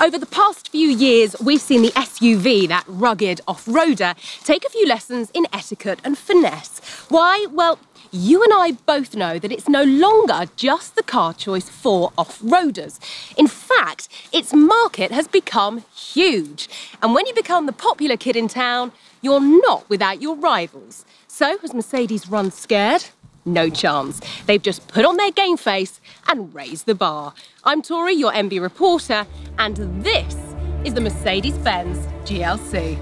Over the past few years, we've seen the SUV, that rugged off-roader, take a few lessons in etiquette and finesse. Why? Well, you and I both know that it's no longer just the car choice for off-roaders. In fact, its market has become huge. And when you become the popular kid in town, you're not without your rivals. So has Mercedes run scared? No chance. They've just put on their game face and raised the bar. I'm Torie, your MB reporter, and this is the Mercedes-Benz GLC.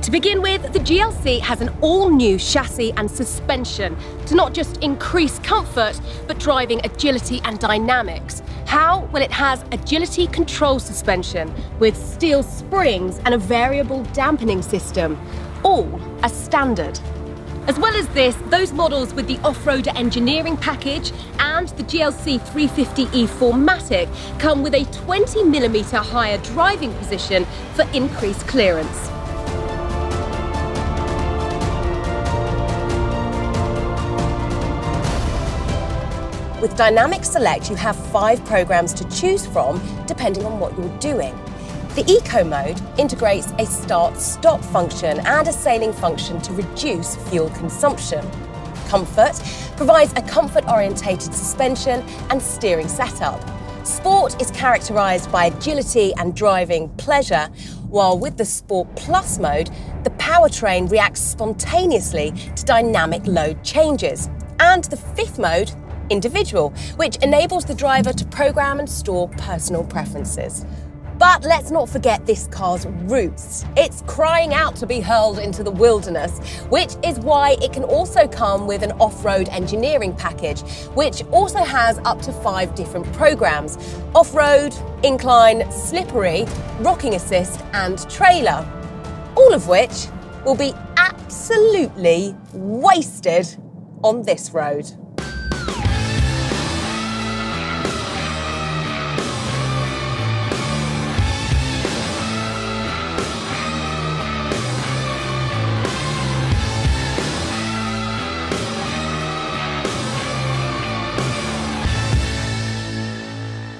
To begin with, the GLC has an all-new chassis and suspension to not just increase comfort, but driving agility and dynamics. How? Well, it has agility control suspension with steel springs and a variable dampening system, all as standard. As well as this, those models with the off-roader engineering package and the GLC 350e 4MATIC come with a 20mm higher driving position for increased clearance. With Dynamic Select, you have five programs to choose from depending on what you're doing. The Eco mode integrates a start-stop function and a sailing function to reduce fuel consumption. Comfort provides a comfort-orientated suspension and steering setup. Sport is characterised by agility and driving pleasure, while with the Sport Plus mode, the powertrain reacts spontaneously to dynamic load changes. And the fifth mode, individual, which enables the driver to program and store personal preferences. But let's not forget this car's roots. It's crying out to be hurled into the wilderness, which is why it can also come with an off-road engineering package, which also has up to five different programs. Off-road, incline, slippery, rocking assist and trailer. All of which will be absolutely wasted on this road.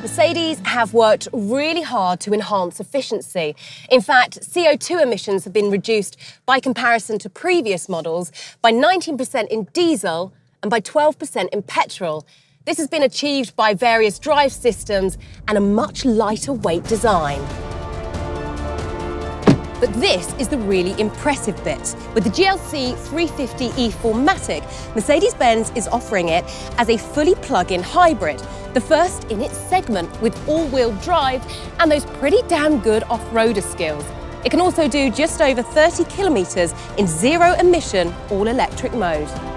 Mercedes have worked really hard to enhance efficiency. In fact, CO2 emissions have been reduced by comparison to previous models by 19% in diesel and by 12% in petrol. This has been achieved by various drive systems and a much lighter weight design. But this is the really impressive bit. With the GLC 350e 4MATIC, Mercedes-Benz is offering it as a fully plug-in hybrid, the first in its segment with all-wheel drive and those pretty damn good off-roader skills. It can also do just over 30 kilometres in zero-emission all-electric mode.